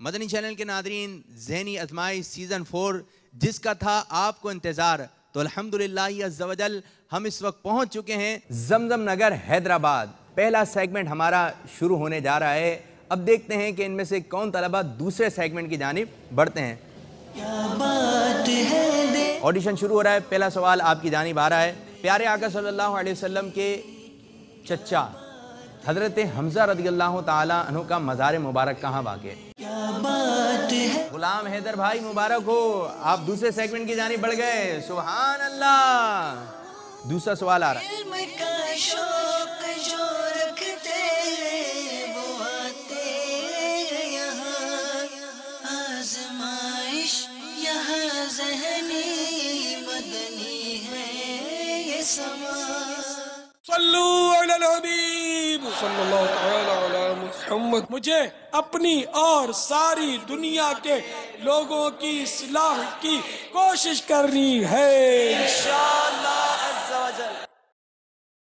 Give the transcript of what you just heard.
مدنی channel کے ناظرین، ذہنی ازمائی سیزن فور جس کا تھا آپ کو انتظار۔ تو الحمدللہ عز و جل ہم اس وقت پہنچ چکے ہیں۔ زمزم نگر، حیدرآباد۔ پہلا سیگمنٹ ہمارا شروع ہونے جا رہا ہے۔ اب دیکھتے ہیں کہ ان میں سے کون طلبہ دوسرے سیگمنٹ کی جانب بڑھتے ہیں۔ آڈیشن شروع ہو رہا ہے۔ پہلا سوال آپ کی جانب آ رہا ہے۔ پیارے آقا صلی اللہ علیہ وسلم کے چچا، حضرت حمزہ رضی اللہ تعالی عنہ کا مزار مبارک کہاں واقع ہے؟ غلام حیدر بھائی مبارک ہو۔ آپ دوسرے سیگمنٹ کی جانب بڑھ گئے۔ سبحان اللہ دوسرا سوال آ رہا ہے۔ علم کا شوق جو رکھتے ہیں وہ آتے ہیں یہاں۔ آزمائش یہاں ذہنی مدنی ہے یہ سما صلو علی الحبیب۔ صلی اللہ تعالی محمد، مجھے اپنی اور ساری دنیا کے لوگوں کی اصلاح کی کوشش کرنی ہے۔ انشاءاللہ